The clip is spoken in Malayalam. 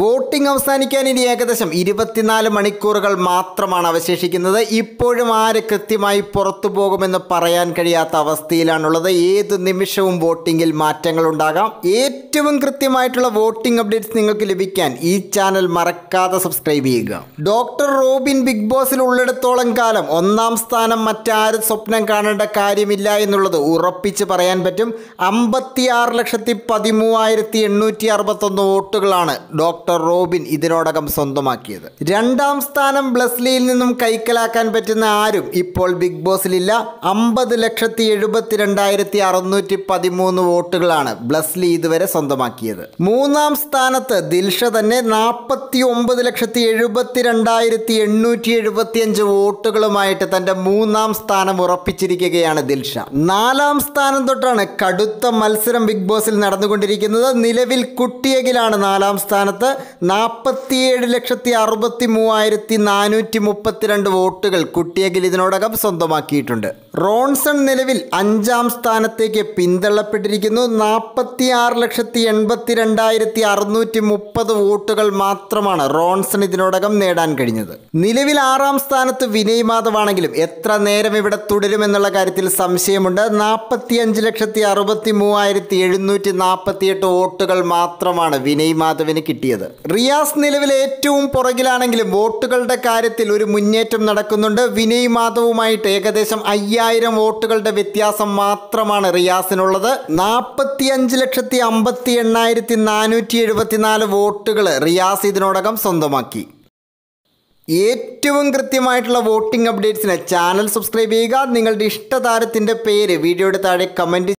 വോട്ടിംഗ് അവസാനിക്കാൻ ഇനി ഏകദേശം ഇരുപത്തിനാല് മണിക്കൂറുകൾ മാത്രമാണ് അവശേഷിക്കുന്നത്. ഇപ്പോഴും ആര് കൃത്യമായി പുറത്തു പോകുമെന്ന് പറയാൻ കഴിയാത്ത അവസ്ഥയിലാണുള്ളത്. ഏത് നിമിഷവും വോട്ടിങ്ങിൽ മാറ്റങ്ങൾ ഉണ്ടാകാം. ഏറ്റവും കൃത്യമായിട്ടുള്ള വോട്ടിംഗ് അപ്ഡേറ്റ്സ് നിങ്ങൾക്ക് ലഭിക്കാൻ ഈ ചാനൽ മറക്കാതെ സബ്സ്ക്രൈബ് ചെയ്യുക. ഡോക്ടർ റോബിൻ ബിഗ് ബോസിൽ ഉള്ളിടത്തോളം കാലം ഒന്നാം സ്ഥാനം മറ്റാരും സ്വപ്നം കാണേണ്ട കാര്യമില്ല എന്നുള്ളത് ഉറപ്പിച്ച് പറയാൻ പറ്റും. അമ്പത്തിയാറ് ലക്ഷത്തി പതിമൂവായിരത്തി എണ്ണൂറ്റി അറുപത്തൊന്ന് വോട്ടുകളാണ് ഡോക്ടർ റോബിൻ ഇതിനോടകം സ്വന്തമാക്കിയത്. രണ്ടാം സ്ഥാനം ബ്ലസ്ലിയിൽ നിന്നും കൈക്കലാക്കാൻ പറ്റുന്ന ആരും ഇപ്പോൾ ബിഗ് ബോസിലില്ല. അമ്പത് ലക്ഷത്തി എഴുപത്തി രണ്ടായിരത്തി അറുന്നൂറ്റി പതിമൂന്ന് വോട്ടുകളാണ് ബ്ലസ്ലി ഇതുവരെ സ്വന്തമാക്കിയത്. മൂന്നാം സ്ഥാനത്ത് ദിൽഷ തന്നെ നാൽപ്പത്തി ഒമ്പത് ലക്ഷത്തി എഴുപത്തി രണ്ടായിരത്തി എണ്ണൂറ്റി എഴുപത്തി അഞ്ച് വോട്ടുകളുമായിട്ട് തന്റെ മൂന്നാം സ്ഥാനം ഉറപ്പിച്ചിരിക്കുകയാണ് ദിൽഷ. നാലാം സ്ഥാനം തൊട്ടാണ് കടുത്ത മത്സരം ബിഗ് ബോസിൽ നടന്നുകൊണ്ടിരിക്കുന്നത്. നിലവിൽ കുട്ടിയകിലാണ് നാലാം സ്ഥാനത്ത്. നാൽപ്പത്തിയേഴ് ലക്ഷത്തി അറുപത്തി മൂവായിരത്തി നാനൂറ്റി മുപ്പത്തിരണ്ട് വോട്ടുകൾ കുട്ടിയകിൽ ഇതിനോടകം സ്വന്തമാക്കിയിട്ടുണ്ട്. റോൺസൺ നിലവിൽ അഞ്ചാം സ്ഥാനത്തേക്ക് പിന്തള്ളപ്പെട്ടിരിക്കുന്നു. നാൽപ്പത്തി ആറ് ലക്ഷത്തി എൺപത്തി രണ്ടായിരത്തി അറുന്നൂറ്റി മുപ്പത് വോട്ടുകൾ മാത്രമാണ് റോൺസൺ ഇതിനോടകം നേടാൻ കഴിഞ്ഞത്. നിലവിൽ ആറാം സ്ഥാനത്ത് വിനയ് മാധവാണെങ്കിലും എത്ര നേരം ഇവിടെ തുടരുമെന്നുള്ള കാര്യത്തിൽ സംശയമുണ്ട്. നാൽപ്പത്തി അഞ്ച് ലക്ഷത്തി അറുപത്തി മൂവായിരത്തി എഴുന്നൂറ്റി നാൽപ്പത്തി എട്ട് വോട്ടുകൾ മാത്രമാണ് വിനയ് മാധവിന് കിട്ടിയത്. റിയാസ് നിലവിൽ ഏറ്റവും പുറകിലാണെങ്കിലും വോട്ടുകളുടെ കാര്യത്തിൽ ഒരു മുന്നേറ്റം നടക്കുന്നുണ്ട്. വിനയ് മാധവുമായിട്ട് ഏകദേശം അയ്യായിരം വോട്ടുകളുടെ വ്യത്യാസം മാത്രമാണ് റിയാസിനുള്ളത്. നാൽപ്പത്തി അഞ്ച് ലക്ഷത്തി അമ്പത്തി എണ്ണായിരത്തി നാനൂറ്റി എഴുപത്തിനാല് വോട്ടുകൾ റിയാസ് ഇതിനോടകം സ്വന്തമാക്കി. ഏറ്റവും കൃത്യമായിട്ടുള്ള വോട്ടിംഗ് അപ്ഡേറ്റ്സിന് ചാനൽ സബ്സ്ക്രൈബ് ചെയ്യുക. നിങ്ങളുടെ ഇഷ്ടതാരത്തിന്റെ പേര് വീഡിയോയുടെ താഴെ കമന്റ്